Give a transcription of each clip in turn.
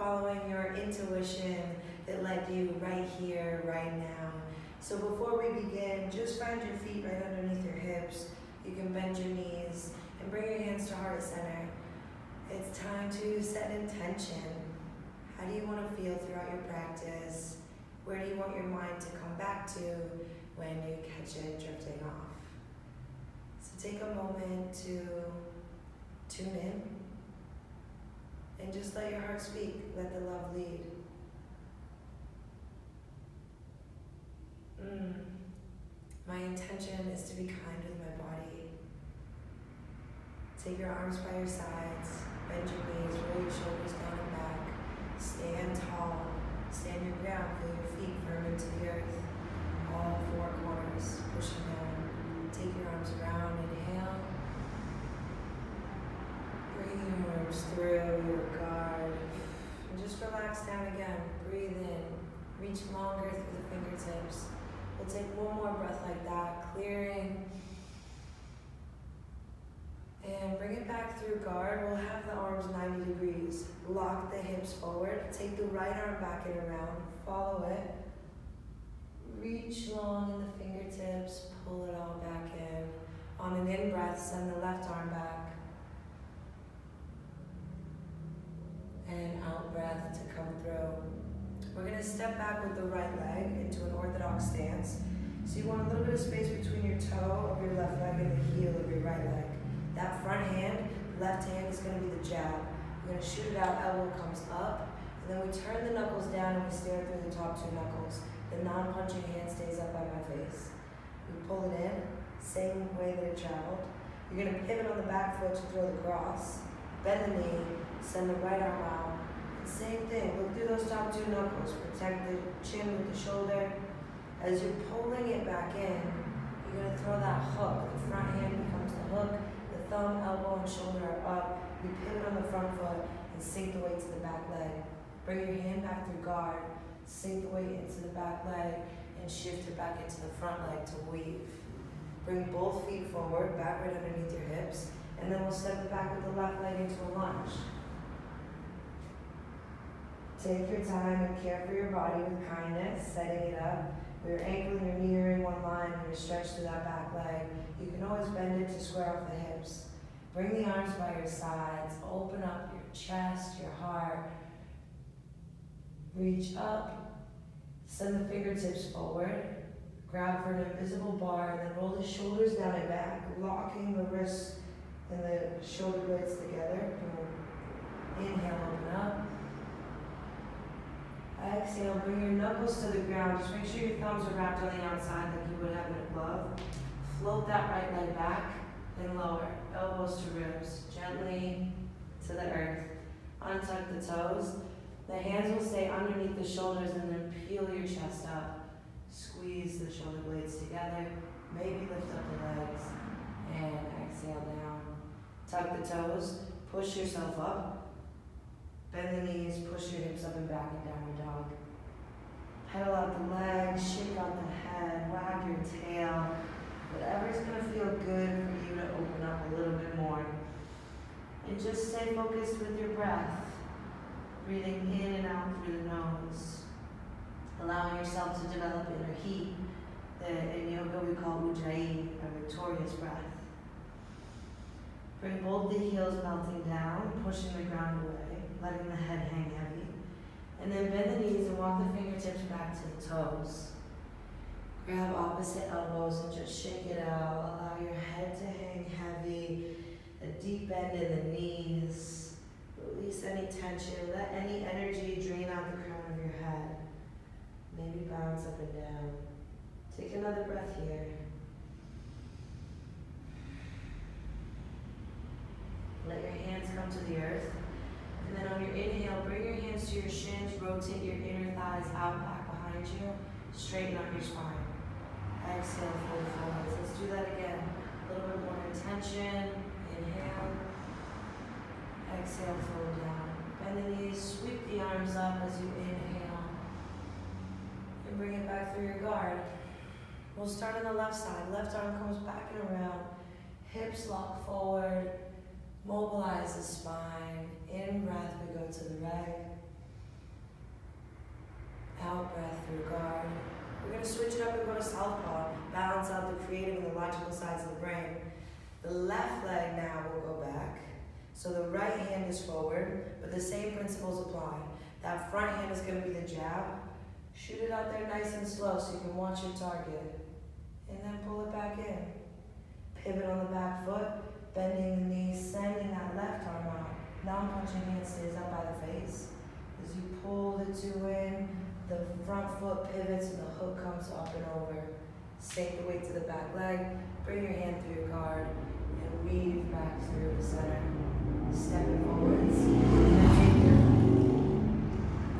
following your intuition that led you right here, right now. So before we begin, just find your feet right underneath your hips. You can bend your knees and bring your hands to heart center. It's time to set intention. How do you want to feel throughout your practice? Where do you want your mind to come back to when you catch it drifting off? So take a moment to tune in and just let your heart speak. Let the love lead. Mm. My intention is to be kind with my body. Take your arms by your sides, bend your knees, roll your shoulders down and back. Stand tall, stand your ground, feel your feet firm into the earth. All four corners, pushing down. Take your arms around, inhale. Arms through your guard. And just relax down again. Breathe in. Reach longer through the fingertips. We'll take one more breath like that, clearing. And bring it back through guard. We'll have the arms 90 degrees. Lock the hips forward. Take the right arm back and around. Follow it. Reach long in the fingertips. Pull it all back in. On an in breath, send the left arm back. And out breath to come through. We're going to step back with the right leg into an orthodox stance. So you want a little bit of space between your toe of your left leg and the heel of your right leg. That front hand, left hand is going to be the jab. We're going to shoot it out, elbow comes up, and then we turn the knuckles down and we stare through the top two knuckles. The non-punching hand stays up by my face. We pull it in, same way that it traveled. You're going to pivot on the back foot to throw the cross. Bend the knee, send the right arm out. Same thing, look through those top two knuckles. Protect the chin with the shoulder. As you're pulling it back in, you're to throw that hook. The front hand becomes the hook the thumb, elbow, and shoulder are up. We pivot on the front foot and sink the weight to the back leg. Bring your hand back through guard, sink the weight into the back leg, and shift it back into the front leg to weave. Bring both feet forward, back right underneath your hips, and then we'll step it back with the left leg into a lunge. Take your time and care for your body with kindness, setting it up. your ankle and your knee are in one line and you stretch through that back leg. You can always bend it to square off the hips. Bring the arms by your sides. Open up your chest, your heart. Reach up. Send the fingertips forward. Grab for an invisible bar and then roll the shoulders down and back, locking the wrists and the shoulder blades together. Inhale, open up. Exhale, bring your knuckles to the ground. Just make sure your thumbs are wrapped on the outside like you would have in a glove. Float that right leg back and lower. Elbows to ribs. Gently to the earth. Untuck the toes. The hands will stay underneath the shoulders and then peel your chest up. Squeeze the shoulder blades together. Maybe lift up the legs. And exhale down. Tuck the toes. Push yourself up. Bend the knees, push your hips up and back and downward dog. Pedal out the legs, shake out the head, wag your tail. Whatever's gonna feel good for you to open up a little bit more. And just stay focused with your breath. Breathing in and out through the nose. Allowing yourself to develop inner heat. That in yoga we call ujjayi, a victorious breath. Bring both the heels melting down, pushing the ground away letting the head hang heavy. And then bend the knees and walk the fingertips back to the toes. Grab opposite elbows and just shake it out. Allow your head to hang heavy, a deep bend in the knees. Release any tension. Let any energy drain out the crown of your head. Maybe bounce up and down. Take another breath here. Let your hands come to the earth. And then on your inhale, bring your hands to your shins, rotate your inner thighs out back behind you, straighten up your spine. Exhale, fold forwards. Let's do that again. A little bit more intention. Inhale. Exhale, fold down. Bend the knees, sweep the arms up as you inhale. And bring it back through your guard. We'll start on the left side. Left arm comes back and around. Hips lock forward. Mobilize the spine. In breath, we go to the right. Out breath through guard. We're going to switch it up and go to southpaw. Balance out the creative and the logical sides of the brain. The left leg now will go back. So the right hand is forward, but the same principles apply. That front hand is going to be the jab. Shoot it out there nice and slow so you can watch your target. And then pull it back in. Pivot on the back foot, bending the knees, Non-punching hand stays up by the face. As you pull the two in, the front foot pivots and the hook comes up and over. Sink the weight to the back leg, bring your hand through your guard, and weave back through the center. Stepping forwards. take your,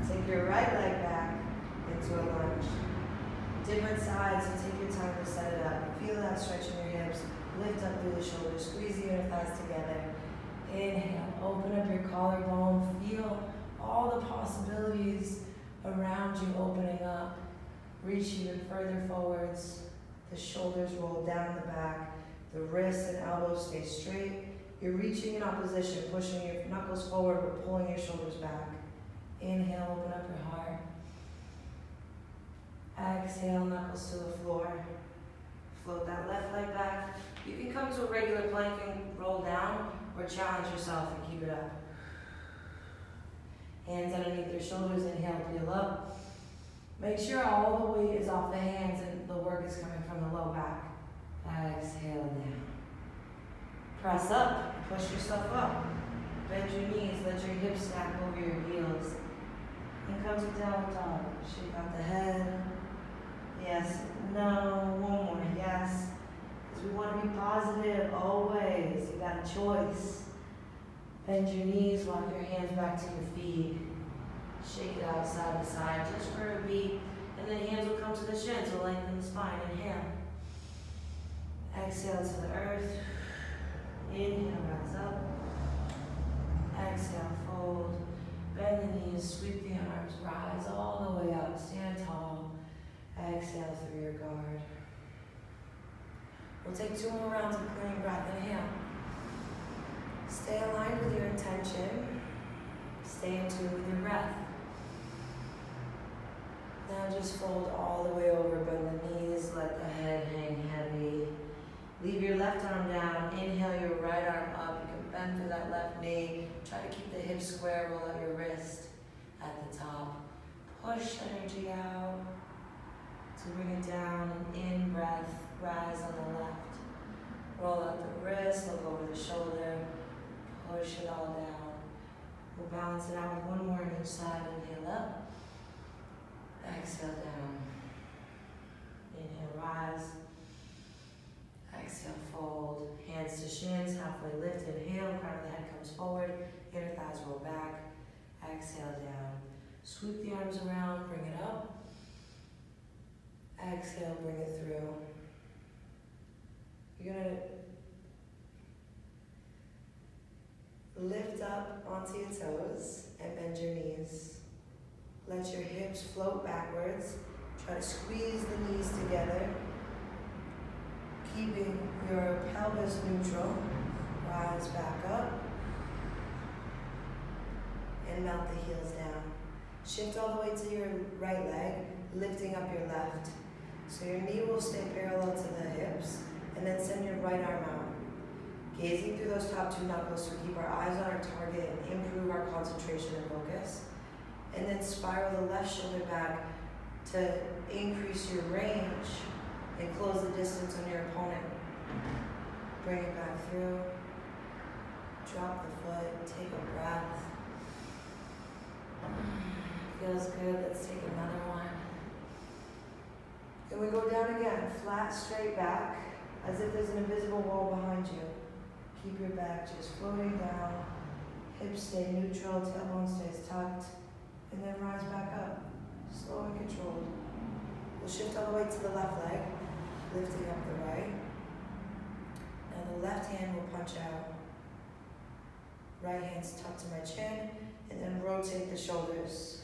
take your right leg back into a lunge. Different sides, so take your time to set it up. Feel that stretch in your hips. Lift up through the shoulders. Squeeze the inner thighs together. Inhale. Open up your collarbone. Feel all the possibilities around you opening up. Reach even further forwards. The shoulders roll down the back. The wrists and elbows stay straight. You're reaching in opposition, pushing your knuckles forward, but pulling your shoulders back. Inhale, open up your heart. Exhale, knuckles to the floor. Float that left leg back. You can come to a regular plank and roll down, or challenge yourself and keep it up. Hands underneath your shoulders, inhale, peel up. Make sure all the weight is off the hands and the work is coming from the low back. Exhale down. Press up, push yourself up. Bend your knees, let your hips stack over your heels. And come to downward dog. Shake out the head. Yes, no, one more, yes. We want to be positive always. You got a choice. Bend your knees, walk your hands back to your feet. Shake it out side to side just for a beat. And then hands will come to the shins, will lengthen the spine. Inhale. Exhale to the earth. Inhale, rise up. Exhale, fold. Bend the knees, sweep the arms, rise all the way up. Stand tall. Exhale through your guard. We'll take two more rounds of clearing breath. Inhale. Stay aligned with your intention. Stay in tune with your breath. Now just fold all the way over, bend the knees, let the head hang heavy. Leave your left arm down, inhale your right arm up. You can bend through that left knee. Try to keep the hips square, roll out your wrist at the top. Push energy out to bring it down, and in breath, rise on the left. Roll out the wrist, look over the shoulder, push it all down. We'll balance it out with one more on each side. Inhale up. Exhale down. Inhale, rise. Exhale, fold. Hands to shins, halfway lift. Inhale, crown of the head comes forward. Inner thighs roll back. Exhale down. Sweep the arms around, bring it up. Exhale, bring it through. You're gonna lift up onto your toes and bend your knees. Let your hips float backwards. Try to squeeze the knees together, keeping your pelvis neutral. Rise back up and melt the heels down. Shift all the way to your right leg, lifting up your left. So your knee will stay parallel to the hips, and then send your right arm out. Gazing through those top two knuckles to keep our eyes on our target and improve our concentration and focus. And then spiral the left shoulder back to increase your range and close the distance on your opponent. Bring it back through. Drop the foot, take a breath. Feels good, let's take another one. And we go down again, flat, straight back, as if there's an invisible wall behind you. Keep your back just floating down. Hips stay neutral, tailbone stays tucked. And then rise back up, slow and controlled. We'll shift all the way to the left leg, lifting up the right. Now the left hand will punch out. Right hand's tucked to my chin, and then rotate the shoulders.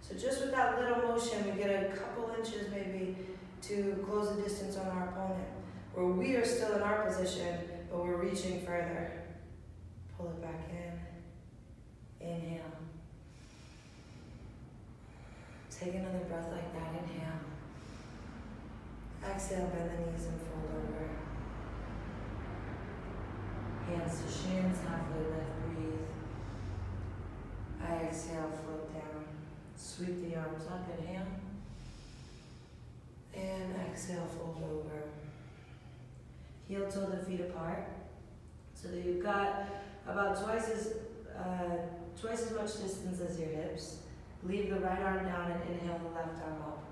So just with that little motion, we get a couple inches maybe to close the distance on our opponent. Where we are still in our position, but we're reaching further. Pull it back in. Inhale. Take another breath like that. Inhale. Exhale, bend the knees and fold over. Hands to shins, halfway lift, breathe. I Exhale, float down. Sweep the arms up, inhale. And exhale, fold over. Heel toe the feet apart. So that you've got about twice as uh, twice as much distance as your hips. Leave the right arm down and inhale the left arm up.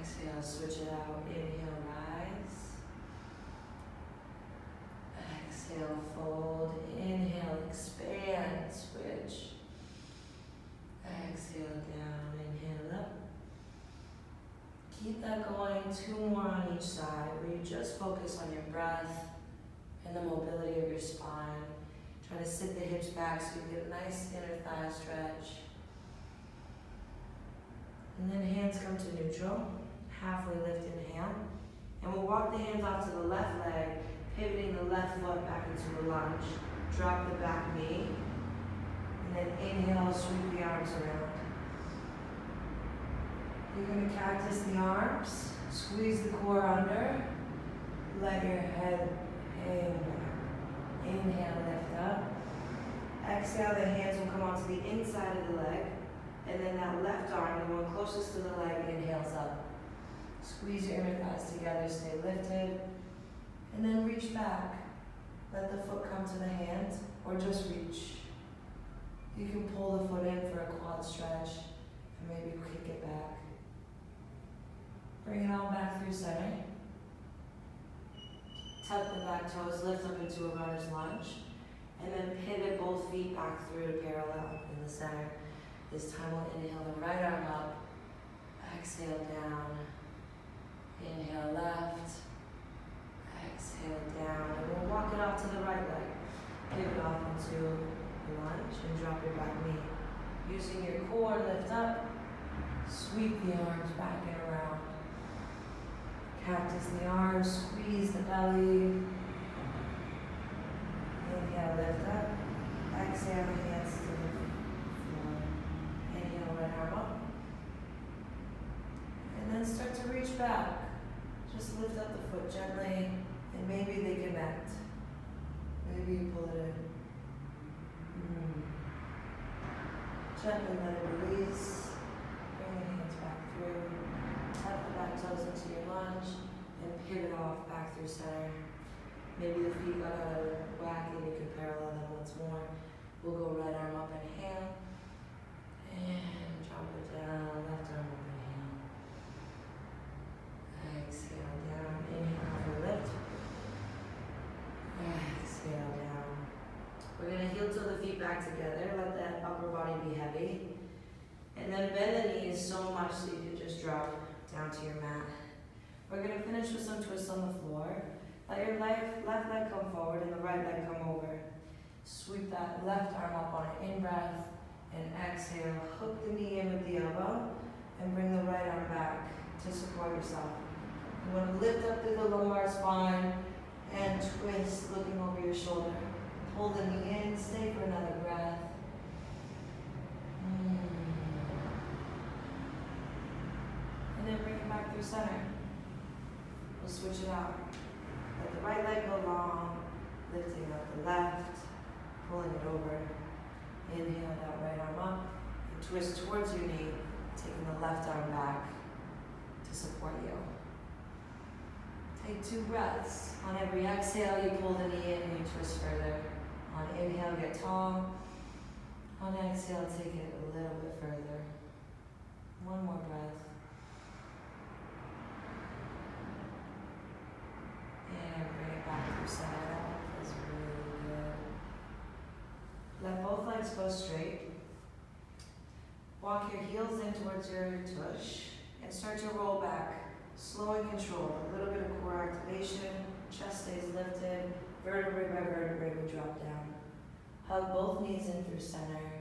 Exhale, switch it out. Inhale, rise. Exhale, fold. Inhale, expand, switch. Exhale, down. Keep that going, two more on each side where you just focus on your breath and the mobility of your spine. Try to sit the hips back so you get a nice inner thigh stretch. And then hands come to neutral, halfway lift, in inhale. And we'll walk the hands off to the left leg, pivoting the left foot back into a lunge. Drop the back knee. And then inhale, sweep the arms around. You're going to cactus the arms, squeeze the core under, let your head hang back. Inhale, lift up. Exhale, the hands will come onto the inside of the leg, and then that left arm, the one closest to the leg, inhales up. Squeeze your inner thighs together, stay lifted, and then reach back. Let the foot come to the hand, or just reach. You can pull the foot in for a quad stretch, and maybe kick it back. Bring it all back through center. Tuck the back toes, lift up into a runner's lunge, and then pivot both feet back through to parallel in the center. This time we'll inhale the right arm up, exhale down, inhale left, exhale down, and we'll walk it off to the right leg. Pivot off into lunge and drop your back knee. Using your core, lift up, sweep the arms back and around. Cactus the arms, squeeze the belly. Inhale, lift up. Exhale, hands to the floor. Inhale, right arm up. And then start to reach back. Just lift up the foot gently, and maybe they connect. Maybe you pull it in. Mm. Gently let it release. Bring the hands back through. Tuck the back toes into your lunge and pivot off back through center. Maybe the feet got out of whack and you can parallel them once more. We'll go right arm up, inhale. And drop it down, left arm up, inhale. Exhale down, inhale for lift. Exhale down. We're gonna heel toe the feet back together, let that upper body be heavy. And then bend the knees so much so you can just drop down to your mat. We're going to finish with some twists on the floor. Let your left, left leg come forward and the right leg come over. Sweep that left arm up on an in-breath and exhale. Hook the knee in with the elbow and bring the right arm back to support yourself. You want to lift up through the lumbar spine and twist looking over your shoulder. Pull the knee in, stay for another breath. Mm. And then bring it back center. We'll switch it out. Let the right leg go long, lifting up the left, pulling it over. Inhale that right arm up, and twist towards your knee, taking the left arm back to support you. Take two breaths. On every exhale, you pull the knee in and you twist further. On inhale, get tall. On exhale, take it a little bit further. One more breath. And bring it back through center. That one feels really good. Let both legs go straight. Walk your heels in towards your tush and start to roll back. Slow and controlled. A little bit of core activation. Chest stays lifted. Vertebrae by vertebrae, we drop down. Hug both knees in through center.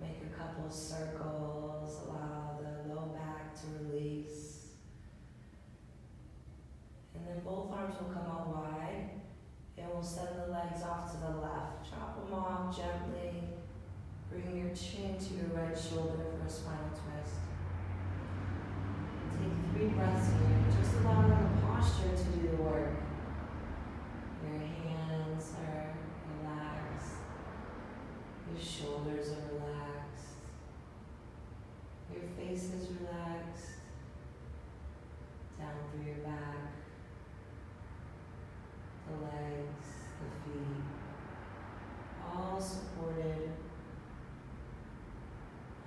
Make a couple circles. Allow the low back to release. And then both arms will come out wide. And we'll send the legs off to the left. Drop them off gently. Bring your your chin to your right shoulder for a spinal twist. Take three breaths here, just allowing the posture to do the work. Your hands are relaxed, your shoulders are relaxed, your face is relaxed, down through your back, the legs, the feet, all supported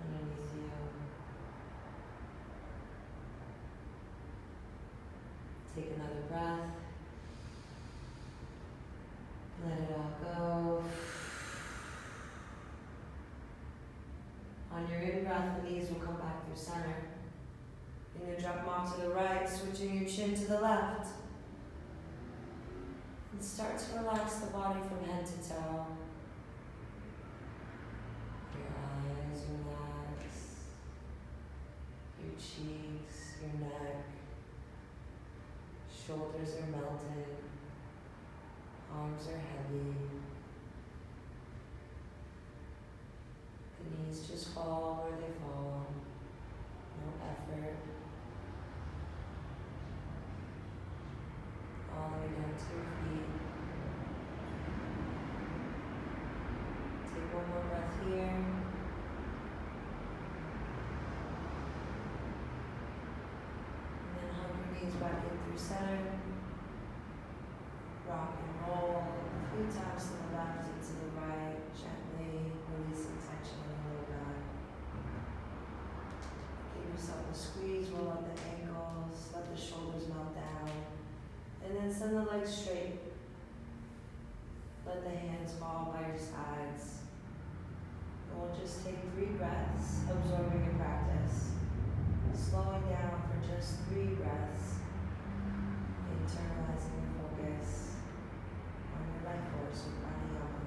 underneath you. Take another breath. Let it all go. On your in breath, the knees will come back through center. Then you drop them off to the right, switching your chin to the left. Start to relax the body from head to toe. Your eyes relax, your cheeks, your neck, shoulders are melted, arms are heavy. The knees just fall where they fall, no effort. All the way down to your feet. Take one more breath here. And then hug your knees back in through center. Rock and roll three times to the left and to the right, gently releasing tension in the low back. Give yourself a squeeze, roll out the ankles, let the shoulders melt down. And then send the legs straight. Let the hands fall by your sides. And we'll just take three breaths, absorbing your practice. Slowing down for just three breaths. Internalizing your focus on your life force with pranayama.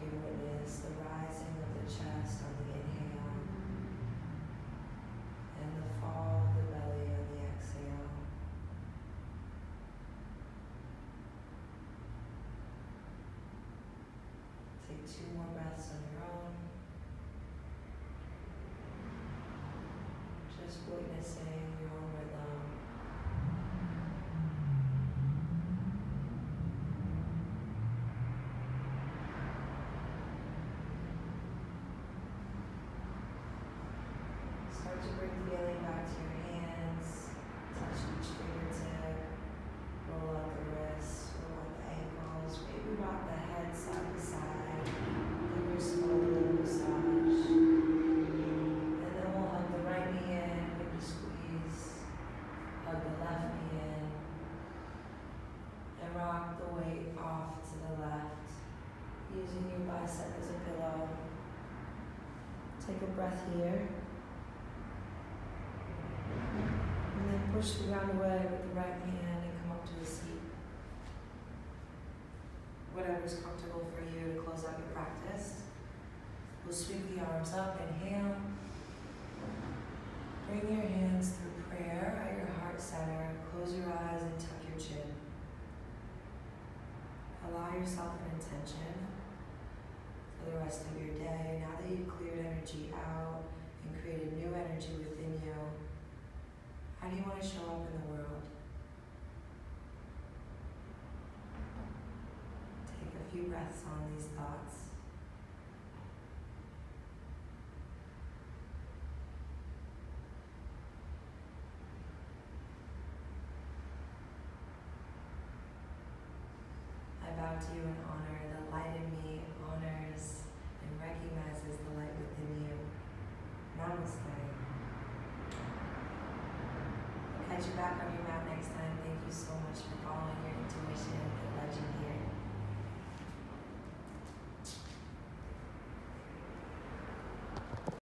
You can witness the rising of the chest on the inhale and the fall of the belly on the exhale. Take two more breaths on your own. Just witnessing your own rhythm. Start to bring feeling back to your hands. Touch each fingertip. Roll out the wrists, roll out the ankles. Maybe rock the head side to side. Give yourself a little massage. And then we'll hug the right knee in, give it a squeeze. Hug the left knee in. And rock the weight off to the left, using your bicep as a pillow. Take a breath here. And then push the ground away with the right hand and come up to the seat. Whatever's comfortable for you to close out your practice. We'll sweep the arms up, inhale. Bring your hands through prayer at your heart center. Close your eyes and tuck your chin. Allow yourself an intention for the rest of your day. Now that you've cleared energy out and created new energy within you, how do you want to show up in the world? Take a few breaths on these thoughts. I bow to you in honor. The light in me honors and recognizes the light within you. Namaste. I'll catch you back on your mat next time. Thank you so much for following your intuition and you here.